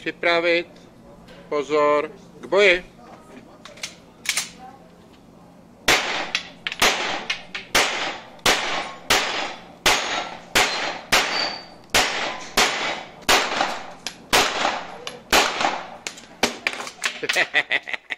Připravit. Pozor. K boji. Hehehehe